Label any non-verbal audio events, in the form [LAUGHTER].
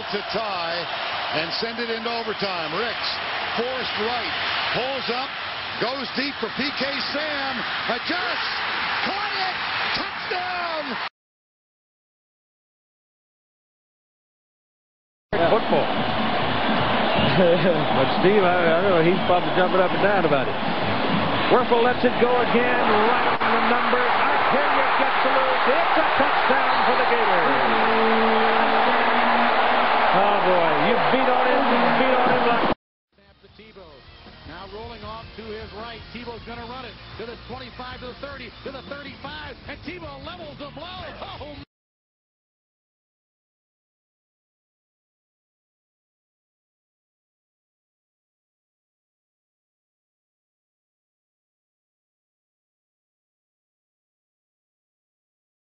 field to tie and send it into overtime. Rix, forced right, pulls up, goes deep for PK Sam, adjusts, caught it, touchdown! Football. [LAUGHS] but Steve, I, I don't know, he's probably jumping up and down about it. Wuerffel lets it go again, right on the number. Hilliard gets the loose. It's a touchdown for the Gators. Rolling off to his right. Tebow's going to run it to the 25, to the 30, to the 35, and Tebow levels. Oh,